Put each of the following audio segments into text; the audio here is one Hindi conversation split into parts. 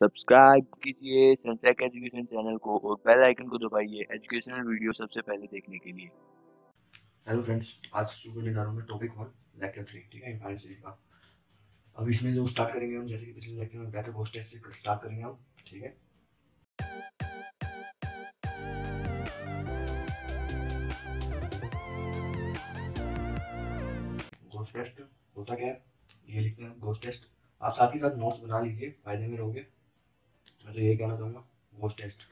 सब्सक्राइब कीजिए सनसेक एजुकेशन चैनल को और बेल आइकन को दबाइए एजुकेशनल वीडियो सबसे पहले देखने के लिए। हेलो फ्रेंड्स आज सुबह लेकर मैं टॉपिक वन लेक्चर थ्री ठीक है? इम्फाइल सीरीज़ का अब इसमें जो स्टार्ट करेंगे हम, जैसे कि पिछले लेक्चर में बताया था से स्टार्ट करेंगे हम, ठीक है? गोस्ट टेस्ट होता क्या है? ये लिखते हैं गोस्ट टेस्ट आप साथ ही साथ नोट्स बना लीजिए, फ़ायदे में रहोगे। मैं तो ये कहना चाहूँगा गोस्ट टेस्ट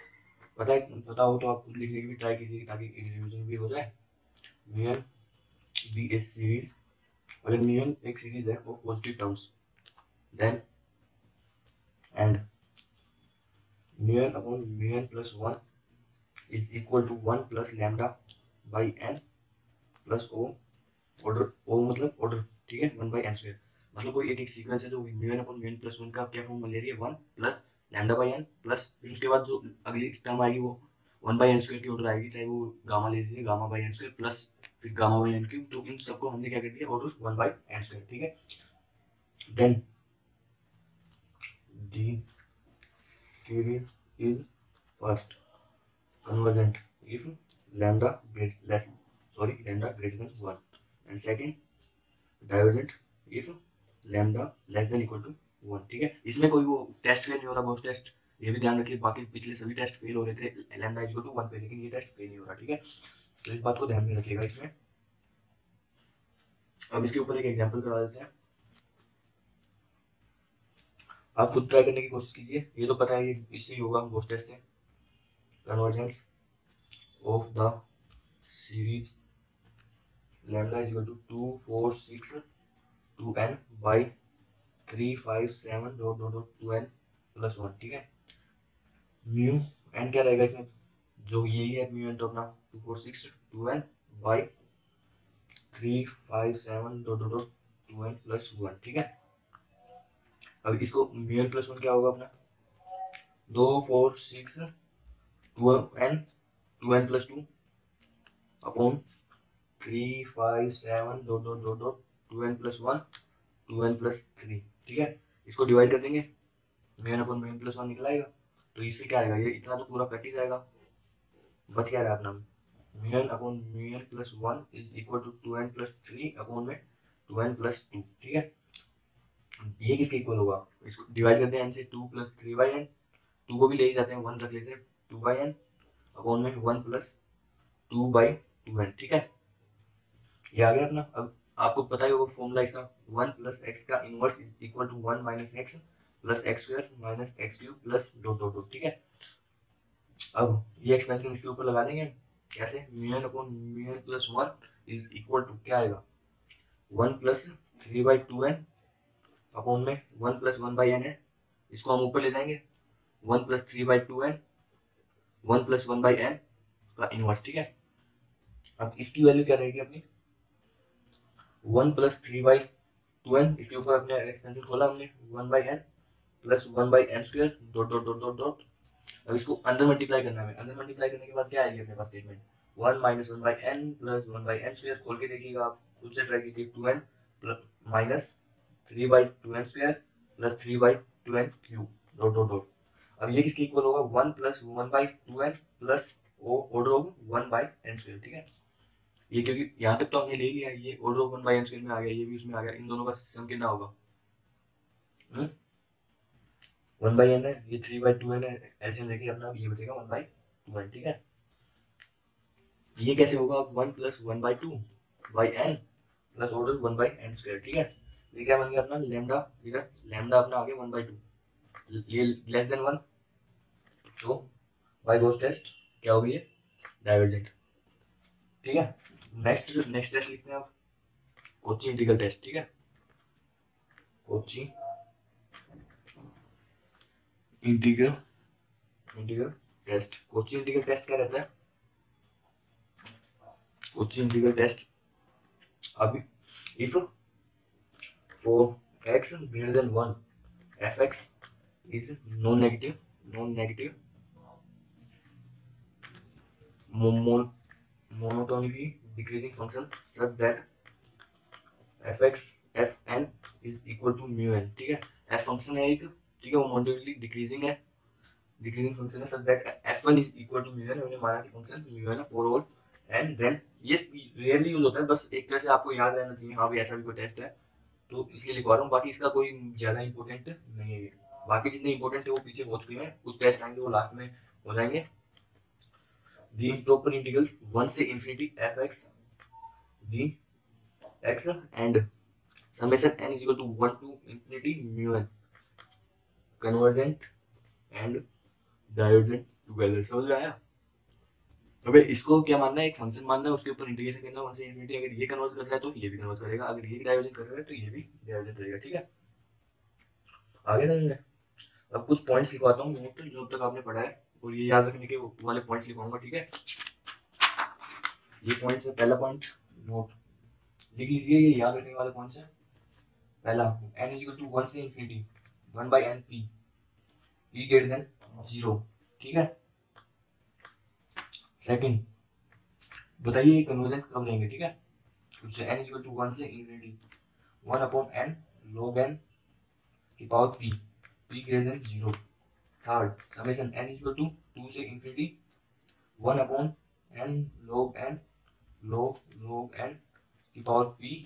पता है, पता हो तो आप खुद लिखने की भी ट्राई कीजिए ताकि रिविजन भी हो जाए। म्यून बी एस सीरीज़ अगर म्यून एक सीरीज़ है of positive terms then and upon plus one is equal to one plus lambda by n plus O order O मतलब ऑर्डर ठीक है? वन बाई एन स्क्वायर मतलब कोई एक एक सीक्वेंस है जो mu n upon mu n plus one का क्या फॉर्म ले रही है? One plus lambda by n plus फिर उसके बाद जो अगली टर्म आएगी वो वन बाई एन स्क्वायर की ऑर्डर आएगी, चाहे वो गामा ले लीजिए gamma by n square plus फिर गामा बाई एन क्यूब तो इन सबको हमने क्या कर दिया order one by n square ठीक है? Then the series is first convergent if lambda great, less, sorry, lambda greater than 1 and second, divergent if lambda less than equal to 1 ठीक है? इसमें कोई वो टेस्ट फेल नहीं हो रहा बहुत टेस्ट ये भी ध्यान रखिए, बाकी पिछले सभी टेस्ट फेल हो रहे थे लैम्डा इक्वल टू 1 पे, लेकिन ये टेस्ट फेल नहीं हो रहा, ठीक है? तो इस बात को ध्यान में रखिएगा इसमें। अब इसके ऊपर एक एग्जांपल करा देते हैं। आप खुद ट्राई करने की कोशिश कीजिए। ये तो पता है इससे ही होगा गोस्ट टेस्ट से। Convergence of the series lambda is equal to 2 4 6 2n by 3 5 7 dot dot dot 2n plus 1 ठीक है? म्यू एन क्या रहेगा इसमें? जो यही है म्यू एन तो अपना 2 4 6 2n by 3 5 7 dot dot dot 2n plus 1 ठीक है? अब इसको म्यू एन प्लस वन क्या होगा अपना? दो four six two n two n plus two upon three five seven dot dot dot dot two n plus one two n plus three ठीक है? इसको डिवाइड कर देंगे। Mu n upon mu n plus one निकलाएगा तो इससे क्या आएगा? ये इतना तो पूरा कट ही जाएगा। बच क्या रहा अपना। Mu n upon mu n plus one is equal to two n plus three upon में टू एन प्लस टू ठीक है? ये किसके इक्वल होगा? इसको डिवाइड करते हैं एन से two plus three by n two को भी ले ही जाते हैं वन रख लेते हैं टू बाई एन अपॉन में one plus two by two n ठीक है? ये आ गया अपना। अब आपको पता ही होगा फॉर्मूला इसका वन प्लस एक्स का inverse is equal to one minus x plus x square minus x cube plus dot dot dot ठीक है? अब ये एक्सपेंशन इसके ऊपर लगा देंगे। कैसे? Mu n upon mu n plus one is equal to क्या आएगा? One plus three by two n upon में one plus one by n है। इसको हम ऊपर ले जाएँगे। One plus three by two n one plus one by n का इनवर्स ठीक है? अब इसकी वैल्यू क्या रहेगी अपनी? One plus three by two n, इसके ऊपर अपने एक्सपेंशन खोला हमने, one by n plus one by n square dot dot dot dot dot अब इसको अंदर मल्टीप्लाई करना है। अंदर मल्टीप्लाई करने के बाद क्या आएगी अपने पास statement one minus one by n plus one by n square खोल के देखिएगा आप। खुद से ट्राई कीजिए two n plus minus three by two n square plus three by two n cube dot dot dot अब ये किसके इक्वल होगा? One plus one by two n plus order of one by n square ठीक है? ये क्योंकि यहाँ तक तो हमने ले लिया ये of one by n square में आ गया, ये भी उसमें आ गया। इन दोनों का सम कितना होगा? वन बाई एन है, ये थ्री बाई टू एन है एलसीएम लेके अपना ये बचेगा वन बाई टू एन ठीक है? ये कैसे होगा? One plus one by two by n plus order one by n square ठीक है? ये क्या बन गया अपना? लेमडा इधर लेमडा अपना आ गया वन बाई टू ये लेस देन वन तो बाई गोस टेस्ट क्या होगी ये? डाइवर्जेंट ठीक है? नेक्स्ट नेक्स्ट टेस्ट लिखते हैं आप। कोची इंटीग्रल टेस्ट ठीक है? Cauchy integral integral test Cauchy integral test क्या रहता है? कोची इंटीग्रल टेस्ट अभी if for x greater than one f x is non-negative non-negative mon monotonically decreasing function such that fx fn is equal to mu n, ठीक है? f फ़ंक्शन है एक, ठीक है? वो मोमेंटली डिक्रीजिंग है। डिक्रीजिंग फ़ंक्शन है such that f1 is equal to mu n, हमने माना कि function mu n for all and then ये रियरली यूज़ होता है, बस एक तरह से आपको याद रहना चाहिए हाँ भी ऐसा भी कोई टेस्ट है। तो इसलिए लिखवा रहा हूँ, बाकी इसका कोई ज़्यादा इंपॉर्टेंट नहीं है। बाकी जितने इंपॉर्टेंट है वो पीछे हो चुके हैं कुछ टेस्ट आएँगे वो लास्ट में हो जाएँगे। दी इम्प्रॉपर इंटीग्रल वन से infinity f x d x and summation n is equal to 1 to infinity mu n. Convergent and divergent together. समझ आया? अबे इसको क्या मानना है? एक फ़ंक्शन मानना है उसके ऊपर इंटीग्रेशन करना वन से इन्फिनिटी अगर ये कन्वर्ट कर रहा है तो ये भी कन्वर्ट करेगा अगर ये डाइवर्जन कर रहा है तो ये भी डाइवर्जन करेगा ठीक है? आगे समझ अब कुछ पॉइंट्स लिखवाता हूँ नोट जो तक आपने पढ़ा है। और ये याद रखने के वो वाले पॉइंट्स लिखवाऊँगा, ठीक है? ये पॉइंट्स है, पहला पॉइंट नोट लिख लीजिए, ये याद रखने वाले पॉइंट्स है। पहला, n इज़ टू वन से infinity one by n p p greater than zero ठीक है? सेकंड बताइए कन्वर्जन कब लेंगे, ठीक है? तो n इज़ टू वन से infinity one upon n log n की power p p greater than zero third summation n is to two से infinity one upon n log n, log log n की power p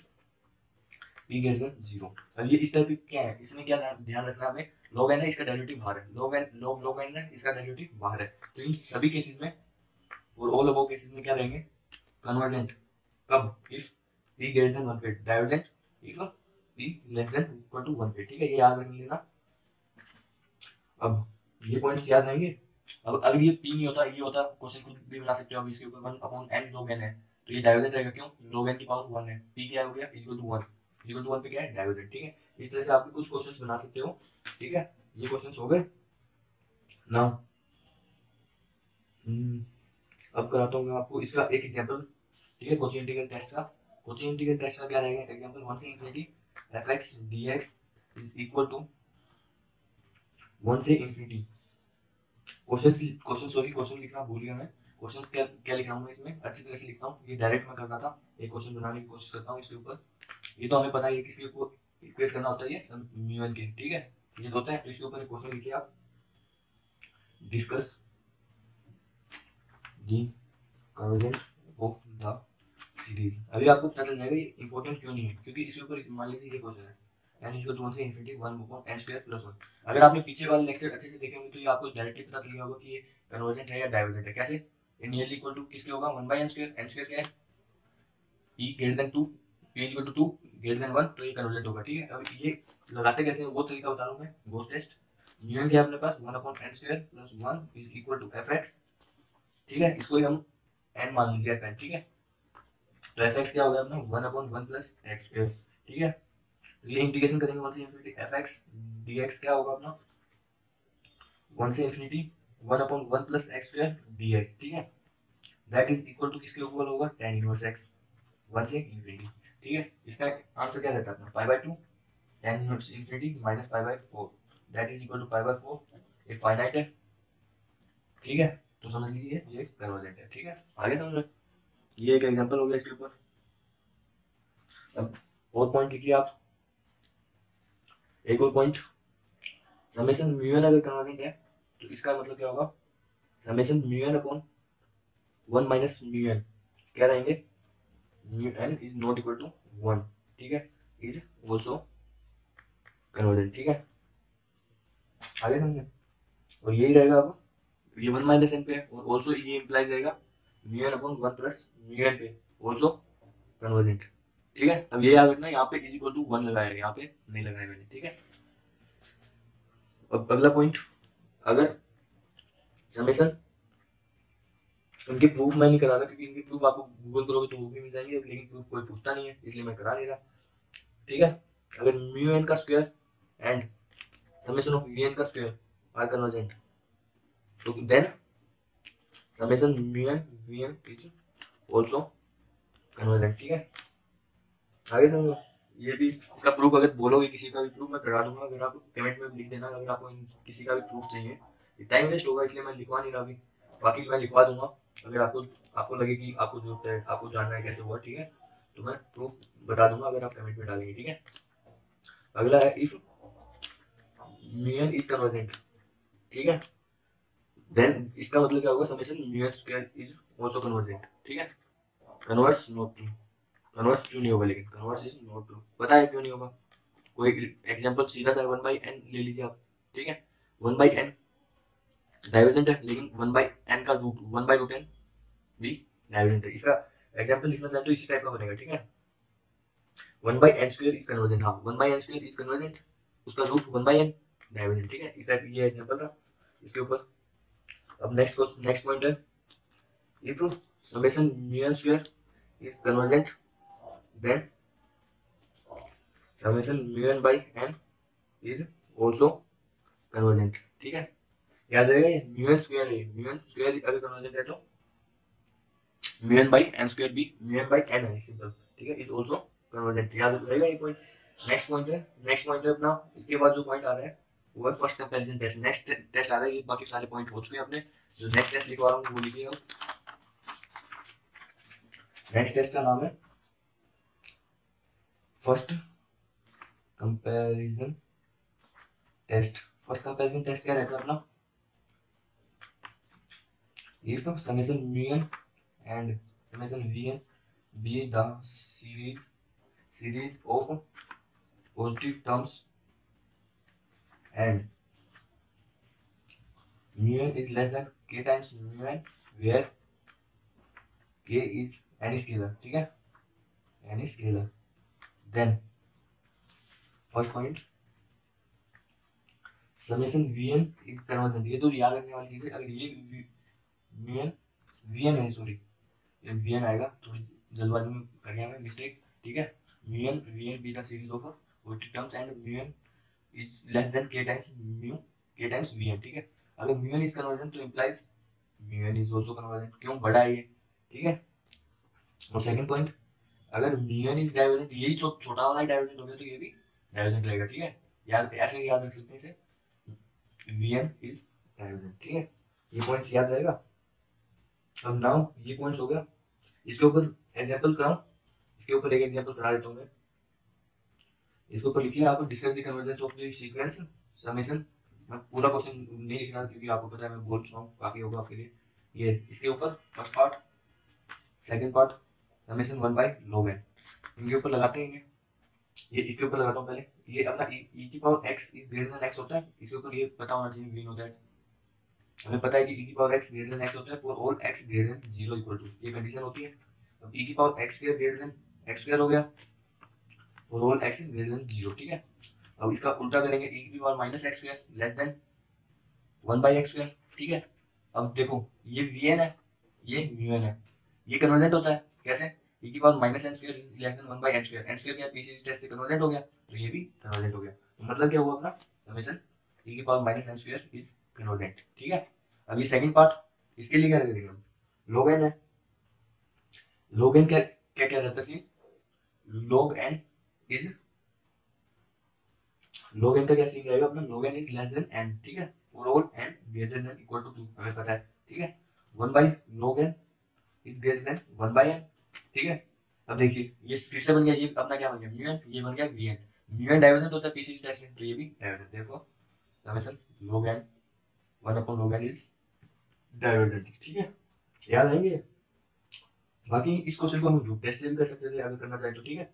p greater than zero अब ये इस टाइप क्या है? इसमें क्या ध्यान रखना हमें? लॉग एन है, इसका डेरिवेटिव बाहर है। Log n log log n है, इसका डेरिवेटिव बाहर है। तो इन सभी केसेस में और ऑल अबव केसेस में क्या रहेंगे? कन्वर्जेंट कब? इफ़ पी ग्रेटर देन 1 पे divergent if p less than equal to 1 पे ठीक है, ये याद रख लेना। अब ये पॉइंट्स याद रहेंगे अब अगर ये पी नहीं होता ये होता क्वेश्चन खुद भी बना सकते हो। इसके ऊपर 1 अपॉन n log n है। तो ये डाइवर्जेंट रहेगा क्यों? log n की पावर 1 है। P क्या हो गया? Equal to 1 equal to one पे क्या है? डाइवर्जेंट ठीक है? इस तरह से आप कुछ क्वेश्चंस बना सकते हो ठीक है? ये क्वेश्चंस हो गए। ना हम्म, अब कराता हूँ मैं आपको इसका एक एग्ज़ाम्पल ठीक है? कोचिंग इंटीग्रल टेस्ट का। कोचिंग इंटीग्रल टेस्ट का क्या रहेगा? एग्जांपल वन से infinity f x d x is equal to one से infinity question question sorry question लिखना भूल गया मैं। क्वेश्चन क्या क्या लिख रहा हूँ इसमें? अच्छी तरह से लिखता हूँ। ये डायरेक्ट मैं करना था। एक क्वेश्चन बनाने की कोशिश करता हूँ इसके ऊपर। ये तो हमें पता है किसके को इक्वेट करना होता है म्यू एन के, ठीक है? ये होता है, इसके ऊपर एक क्वेश्चन लिखिए आप। Discuss the convergent of the series अभी आपको पता चल जाएगा ये इंपॉर्टेंट क्यों नहीं है? क्योंकि इसके ऊपर मान लीजिए ये क्वेश्चन है। एन इक्वल टू वन से infinity one upon n square plus one अगर आपने पीछे वाले लेक्चर अच्छे से देखे होंगे तो ये आपको डायरेक्टली पता चल गया होगा कि ये कन्वर्जेंट है या डाइवर्जेंट है। कैसे? नियरली इक्वल टू किसके होगा? One by n square n square क्या है? E greater than two p equal to two greater than one तो ये कन्वर्जेंट होगा, ठीक है? अब ये लगाते कैसे वो तरीका बता रहा हूँ मैं गोस टेस्ट न्यू क्या अपने पास? One upon n square plus one is equal to f x ठीक है? इसको ही हम एन मान लीजिए एफ़ एन ठीक है? तो एफ़ एक्स क्या होगा अपना? One upon one plus x square ठीक है? ये इंटीग्रेशन करेंगे वन से infinity f x d x क्या होगा अपना? वन से infinity one upon one plus x square d x ठीक है? दैट इज़ इक्वल टू किसके ऊपर होगा? टेन इनवर्स एक्स वन से इन्फिनिटी ठीक है? इसका आंसर क्या रहता है अपना? Pi by two tan inverse infinity minus pi by four that is equal to pi by four ये फाइनाइट है, ठीक है? तो समझ लीजिए, ये कन्वर्जेंट है, ठीक है? आगे समझ। ये एक एग्जांपल हो गया इसके ऊपर। अब और पॉइंट लिखिए आप। एक और पॉइंट समेशन म्यू एन अगर कन्वर्जेंट है तो इसका मतलब क्या होगा? Summation mu n upon one minus mu n क्या रहेंगे? Mu n is not equal to one ठीक है? इज़ ऑल्सो कन्वर्जेंट ठीक है? आगे समझे? और यही रहेगा अब। ये वन माइनस एन पे और ऑल्सो ये इम्प्लाइज रहेगा mu n upon one plus mu n पे। ऑल्सो कन्वर्जेंट ठीक है? अब ये याद रखना, यहाँ पे इज़ इक्वल टू वन लगाया यहाँ पे नहीं लगाया मैंने, ठीक है? अब अगला पॉइंट अगर समेशन उनके प्रूफ मैं नहीं करा रहा क्योंकि इनके प्रूफ आपको गूगल करोगे तो वो भी मिल जाएँगे, लेकिन प्रूफ कोई पूछता नहीं है, इसलिए मैं करा नहीं रहा, ठीक है? अगर म्यू एन का square and summation of v n का स्क्वायर आर कन्वर्जेंट तो then summation mu n v n is also convergent ठीक है? आगे समझो ये भी इसका प्रूफ अगर बोलोगे किसी का भी प्रूफ मैं करा दूँगा। अगर आप पेमेंट में लिख देना, अगर आपको किसी का भी प्रूफ चाहिए। टाइम वेस्ट होगा, इसलिए मैं लिखवा नहीं रहा अभी। बाकी मैं लिखवा दूँगा। अगर आपको आपको लगे कि आपको ज़रूरत है, आपको जानना है कैसे हुआ, ठीक है? तो मैं प्रूफ बता दूँगा अगर आप पेमेंट में डालेंगे, ठीक है? अगला है if mu n is convergent ठीक है? देन इसका मतलब क्या होगा? Summation mu n square is also convergent ठीक है? कन्वर्स नॉट कन्वर्स क्यों नहीं होगा? लेकिन कन्वर्स इज़ नॉट ट्रू पता है क्यों नहीं होगा? कोई एग्जांपल सीधा था वन बाई एन ले लीजिए आप, ठीक है? वन बाई एन डाइवर्जेंट है, लेकिन वन बाई एन का root one by root n भी डाइवर्जेंट है। इसका एग्ज़ाम्पल लिखना चाहे तो इसी टाइप का बनेगा, ठीक है? One by n square is convergent हाँ। One by n square is convergent उसका root one by n divergent ठीक है? इस टाइप ये एग्ज़ाम्पल था, इसके ऊपर। अब नेक्स्ट नेक्स्ट पॉइंट है if summation mu n square is convergent then summation mu n by n is also convergent ठीक है? याद रहेगा ये म्यू एन स्क्वायर है म्यू एन स्क्वायर अगर कन्वर्जेंट है तो mu n by n square भी म्यू एन बाई एन है सिंपल ठीक है? इज़ आल्सो कन्वर्जेंट याद रहेगा ये पॉइंट नेक्स्ट पॉइंट है। नेक्स्ट पॉइंट है अपना। इसके बाद जो पॉइंट आ रहा है, वो है first comparison test next test आ रहा है। ये बाकी सारे पॉइंट हो चुके हैं अपने जो नेक्स्ट टेस्ट लिखवा रहा हूँ, वो लिखिए नेक्स्ट टेस्ट का नाम है first comparison test, first comparison test क्या रहता है अपना? If summation mu n and summation v n be the series series of positive terms and mu n is less than k times mu n where k is any scalar ठीक है? Any scalar then, first point, summation vn is convergent. ये तो याद रखने वाली चीज़ है अगर ये वी एन है सॉरी ये वी आएगा, थोड़ी जल्दबाजी में कर गया मैं मिस्टेक ठीक है? V n be the series of positive terms and mu is less than k times mu k times v ठीक है? अगर म्यू इज़ कन्वर्जन तो implies mu is also convergence क्यों? बड़ा है ये, ठीक है? और सेकंड पॉइंट अगर एन इज़ डाइवर्जेंट यही छोटा वाला डाइवर्जेंट हो गया तो ये भी डाइवर्जेंट रहेगा, ठीक है? याद ऐसे याद रख सकते हैं इसे। वी एन इज़ डाइवर्जेंट ठीक है? ये पॉइंट याद रहेगा? अब नाउ ये पॉइंट्स हो गया। इसके ऊपर एग्जांपल कराऊं? इसके ऊपर एक एग्जांपल करा देता हूँ मैं। इसके ऊपर लिखिए, आप discuss the convergence of the sequence summation मैं पूरा क्वेश्चन नहीं लिख रहा क्योंकि आपको पता है मैं बोल रहा हूँ, काफ़ी होगा आपके लिए। ये इसके ऊपर first part second part summation 1 by log n इनके ऊपर लगाते हैं ये। इसके ऊपर लगाता हूँ पहले। ये अपना e, e की power x is greater than x होता है। इसके ऊपर ये पता होना चाहिए वी नो दैट हमें पता है कि e की power x greater than x होता है for all x greater than 0 equal to ये कंडीशन होती है। अब e की power x square greater than x square हो गया। For all x greater than 0 ठीक है? अब इसका उल्टा करेंगे e की power minus x square less than 1 by x square ठीक है? अब देखो ये vn है ये μn है। ये कन्वर्जेंट होता है। कैसे? E की power minus n square less than 1 by n square n square क्या? पीसीसी टेस्ट से कन्वर्जेंट हो गया। तो ये भी कन्वर्जेंट हो गया। तो मतलब क्या हुआ अपना? समेशन e की power minus n square is convergent ठीक है? अब ये सेकंड पार्ट इसके लिए क्या करेंगे हम? log n है। log n क्या क्या क्या रहता है log n is log n का क्या सीन रहेगा अपना? log n is less than n. ठीक है? For all n greater than equal to 2 हमें पता है। ठीक है? 1 bye log n is greater than 1 by n. ठीक है? अब देखिए, ये फिर से बन गया, ये अपना क्या बन गया? म्यू n, ये बन गया v n. Mu n divergent होता है टेस्ट में तो ये भी डाइवर्जेंट देखो। Summation log n 1 upon log n is divergent ठीक है? याद आएँगे? बाकी इस क्वेश्चन को हम ग्रुप टेस्ट भी कर सकते थे अगर करना चाहे तो ठीक है?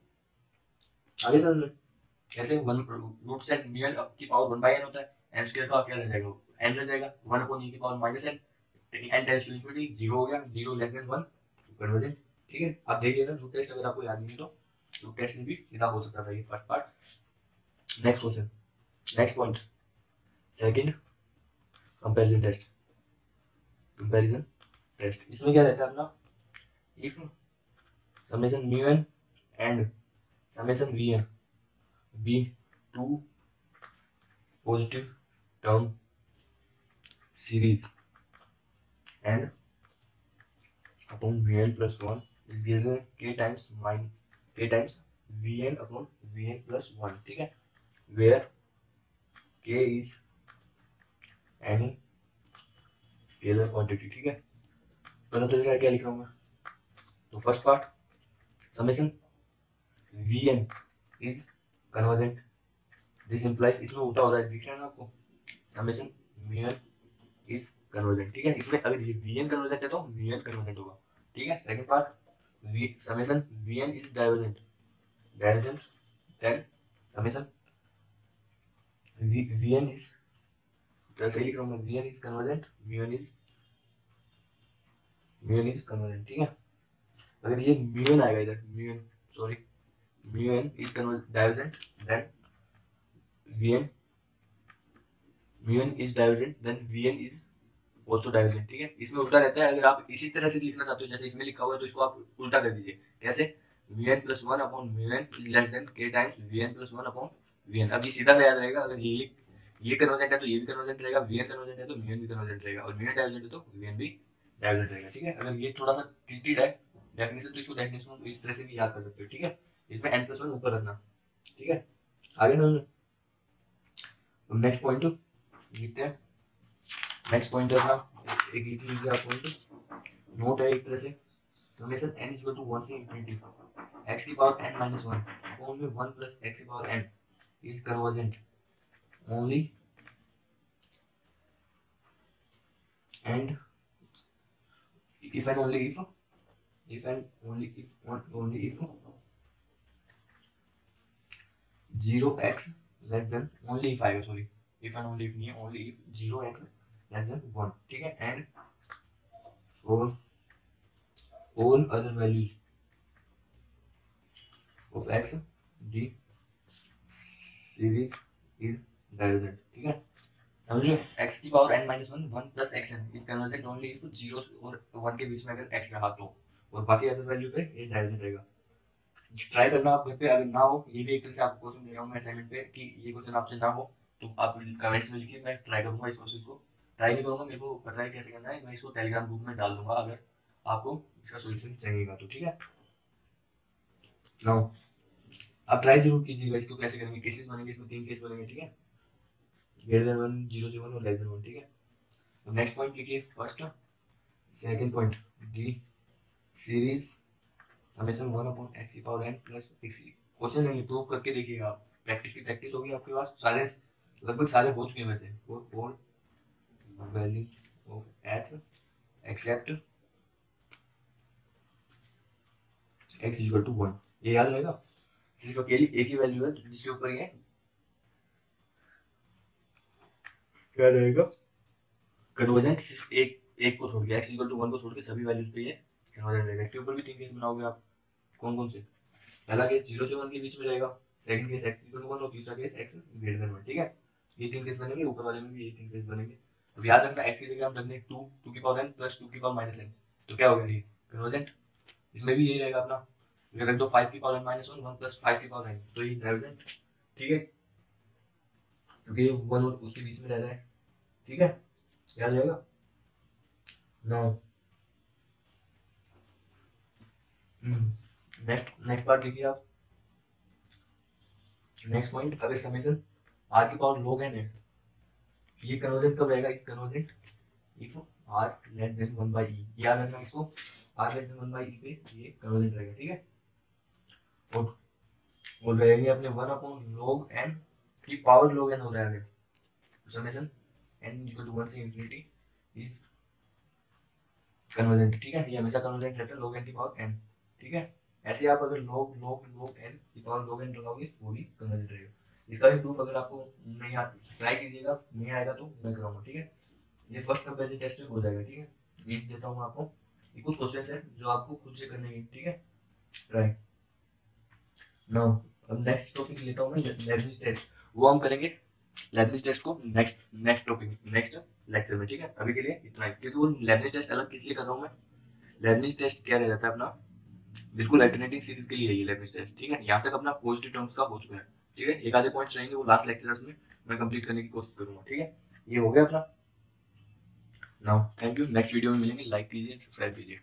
आगे में कैसे वन रूट से म्यू एन की पावर वन बाई एन होता है एन स्क्वायर का क्या रह जाएगा? एन रह जाएगा। वन अपॉन ई की power minus n n tends to infinity zero हो गया zero less than one convergent ठीक है? आप देखिएगा रूट टेस्ट अगर आपको याद नहीं तो। रूट टेस्ट में भी सीधा हो सकता था ये first part next question next point second comparison test comparison test इसमें क्या रहता है अपना? If summation mu n and summation v n be two positive term series and upon v n plus one is given then k times mine k times v n upon v n plus one ठीक है? Where k is any scalar quantity ठीक है? पता चल रहा क्या लिखा हूँ तो first part summation v n is convergent this implies इसमें उल्टा हो रहा है, दिख रहा है ना आपको? Summation v n is convergent ठीक है? इसमें अगर ये वी एन कन्वर्जेंट है तो वी एन कन्वर्जेंट होगा, ठीक है? Second part v summation v n is divergent divergent then summation v n is सही लिख रहा हूँ मैं v n is convergent mu n is convergent ठीक है? अगर ये म्यू एन आएगा इधर mu n sorry mu n is divergent then v n mu n is divergent then n is also divergent ठीक है? इसमें उल्टा रहता है, अगर आप इसी तरह से लिखना चाहते हो, जैसे इसमें लिखा हुआ है तो इसको आप उल्टा कर दीजिए। कैसे? V n plus one upon mu n less than k times v n plus one upon v n अब ये सीधा याद रहेगा, अगर ये ये कन्वर्जेंट है तो ये भी कन्वर्जेंट रहेगा वी एन कन्वर्जेंट है तो म्यू एन भी कन्वर्जेंट रहेगा, और म्यू एन डाइवर्जेंट है तो वी एन भी डाइवर्जेंट रहेगा, ठीक है? अगर ये थोड़ा सा ट्रीटेड है डेफिनेशन तो इसको डेफिनेशन इस तरह से भी याद कर सकते हो, ठीक है? इसमें एन प्लस वन ऊपर रखना, ठीक है? आगे नेक्स्ट पॉइंट लिखते हैं। नेक्स्ट पॉइंट है अपना एक लिख लीजिए आप पॉइंट नोट है एक तरह से समेशन n इक्वल टू 1 से इंफिनिटी x की power n minus 1 only 1 plus x की power n is convergent only and if and only if if and only if only if 0 x less than only if आएगा sorry if and only if नहीं है only if 0 x less than 1 ठीक and for all other values of x the series is divergent ठीक है? x की power n minus one one plus x n is convergent only if zero और वन के बीच में अगर x रहा तो। और बाकी अदर वैल्यू पे ये डायवर्जेंट रहेगा। ट्राई करना आप घर पे, अगर ना हो, ये भी एक तरह से आपको क्वेश्चन दे रहा हूँ मैं असाइनमेंट पे कि ये क्वेश्चन आपसे ना हो तो आप कमेंट्स में लिखिए, मैं ट्राई करूँगा इस क्वेश्चन को। ट्राई नहीं करूँगा, मेरे को पता है कैसे करना है, मैं इसको टेलीग्राम ग्रुप में डाल दूँगा अगर आपको इसका सोल्यूशन चाहिएगा तो ठीक है? नाउ आप ट्राई ज़रूर कीजिएगा इसको कैसे करेंगे केसेस बनेंगे, इसमें तीन केस बनेंगे, ठीक है? ग्रेटर देन वन ज़ीरो से वन और लेस देन वन ठीक है? तो नेक्स्ट पॉइंट लिखिए first second point the series summation one upon x की power n plus x question नहीं प्रूव करके देखिएगा प्रैक्टिस की प्रैक्टिस होगी आपके पास, सारे, लगभग सारे हो चुके हैं वैसे four four values of x except x equal to one ये याद रहेगा? सिर्फ़ अकेली एक ही वैल्यू है जिसके ऊपर ये क्या रहेगा? कन्वर्जेंट सिर्फ़ एक एक को छोड़ के एक्स इक्वल टू वन को छोड़ के सभी वैल्यूज़ पे ये कन्वर्जेंट रहेगा। इसके ऊपर भी तीन केस बनाओगे आप कौन कौन से? पहला केस ज़ीरो से वन के बीच में रहेगा second case x equal to one और तीसरा case x greater than one ठीक है? ये तीन केस बनेंगे, ऊपर वाले में भी ये तीन केस बनेंगे। अब याद रखना एक्स की जगह हम रख दें टू टू की पावर एन प्लस टू की पावर माइनस एन तो क्या हो गया ये? कन्वर्जेंट इसमें भी यही रहेगा अपना। अगर रख दो फाइव की power n minus one one plus five की पावर एन तो ये डाइवर्जेंट ठीक है? क्योंकि ये वन और उसके बीच में रह रहा है, ठीक है? याद रहेगा? नाउ नेक्स्ट नेक्स्ट पार्ट लिखिए आप। नेक्स्ट पॉइंट अगर समेशन आर की पावर log n है। ये कन्वर्जेंट कब रहेगा? Is convergent if r less than 1 by e याद रखना इसको r less than 1 by e पे ये कन्वर्जेंट रहेगा, ठीक है? और बोल रहेंगे अपने 1 अपॉन log n की पावर log n हो रहा है समेशन n इक्वल टू 1 से इंफिनिटी इज़ कन्वर्जेंट ठीक है? ये हमेशा कन्वर्जेंट रहता है, log n की पावर n, ठीक है? ऐसे आप अगर log log log n की पावर log n लगाओगे, वो भी कन्वर्जेंट रहेगा। इसका भी प्रूफ अगर आपको नहीं आ ट्राई कीजिएगा, नहीं आएगा तो मैं कराऊँगा ठीक है? ये फ़र्स्ट कंपेरिजन टेस्ट हो जाएगा, ठीक है? ये देता हूँ आपको। ये कुछ क्वेश्चन है जो आपको खुद से करने हैं, ठीक है? ट्राई नाउ अब नेक्स्ट टॉपिक लेता हूँ मैं लेबनिज टेस्ट वो हम करेंगे लेबनिज टेस्ट को next next topic next lecture में, ठीक है? अभी के लिए इतना ही। क्योंकि वो लेबनिज टेस्ट अलग किस लिए कर रहा हूँ मैं? लेबनिज टेस्ट क्या रह जाता है अपना? बिल्कुल अल्टरनेटिंग सीरीज़ के लिए ये लेबनिज टेस्ट ठीक है? यहाँ तक अपना पॉजिटिव टर्म्स का हो चुका है। ठीक है? एक आधे पॉइंट्स रहेंगे वो लास्ट लेक्चर्स में मैं कंप्लीट करने की कोशिश करूँगा, ठीक है? ये हो गया अपना। Now thank you next video में मिलेंगे। लाइक कीजिए सब्सक्राइब कीजिए।